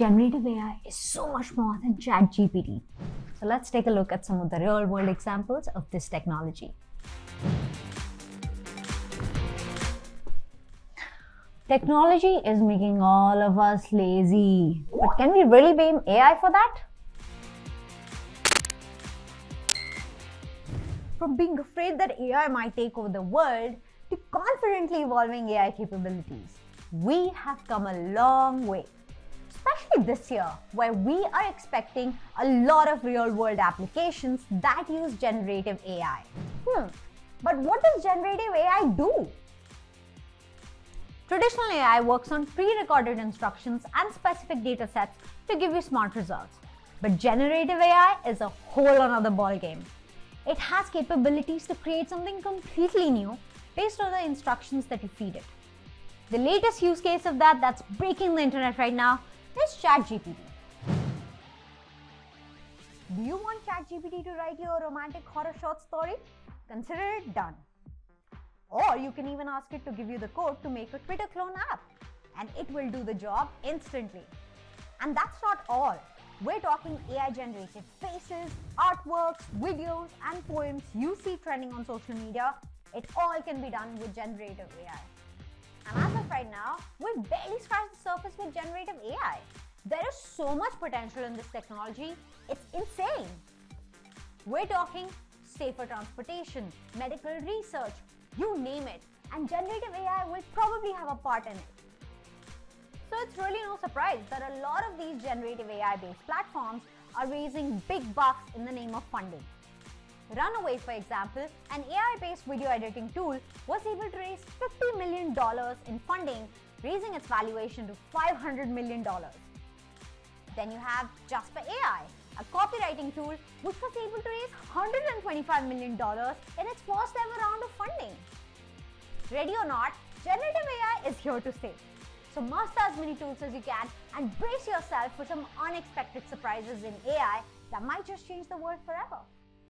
generative AI is so much more than ChatGPT. So let's take a look at some of the real world examples of this technology. Technology is making all of us lazy. But can we really blame AI for that? From being afraid that AI might take over the world to confidently evolving AI capabilities, we have come a long way especially this year, where we are expecting a lot of real world applications that use generative AI. Hmm, but what does generative AI do? Traditional AI works on pre-recorded instructions and specific data sets to give you smart results. But generative AI is a whole another ballgame. It has capabilities to create something completely new based on the instructions that you feed it. The latest use case of that that's breaking the internet right now is ChatGPT. Do you want ChatGPT to write you a romantic horror short story? Consider it done. Or you can even ask it to give you the code to make a Twitter clone app, and it will do the job instantly. And that's not all. We're talking AI generated faces, artworks, videos, and poems you see trending on social media. It all can be done with generative AI. And as of right now, we've barely scratched surface with generative AI. There is so much potential in this technology, it's insane. We're talking safer transportation, medical research, you name it, and generative AI will probably have a part in it. So it's really no surprise that a lot of these generative AI based platforms are raising big bucks in the name of funding. Runway, for example, an AI-based video editing tool, was able to raise $50 million in funding, raising its valuation to $500 million. Then you have Jasper AI, a copywriting tool which was able to raise $125 million in its first ever round of funding. Ready or not, generative AI is here to stay. So master as many tools as you can and brace yourself for some unexpected surprises in AI that might just change the world forever.